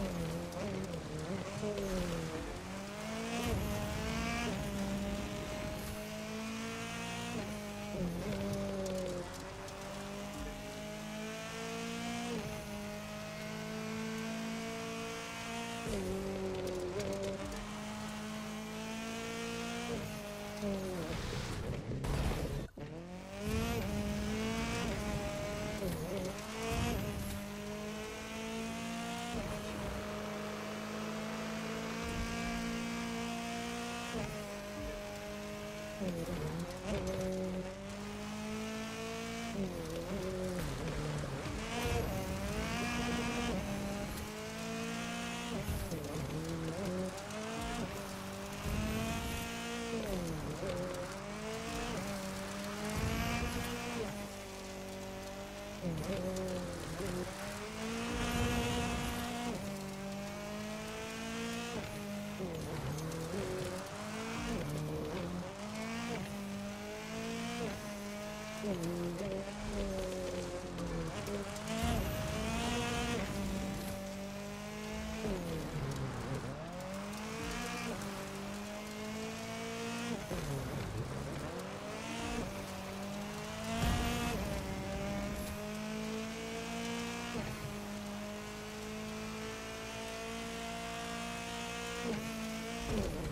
Oh, my God. Thank you.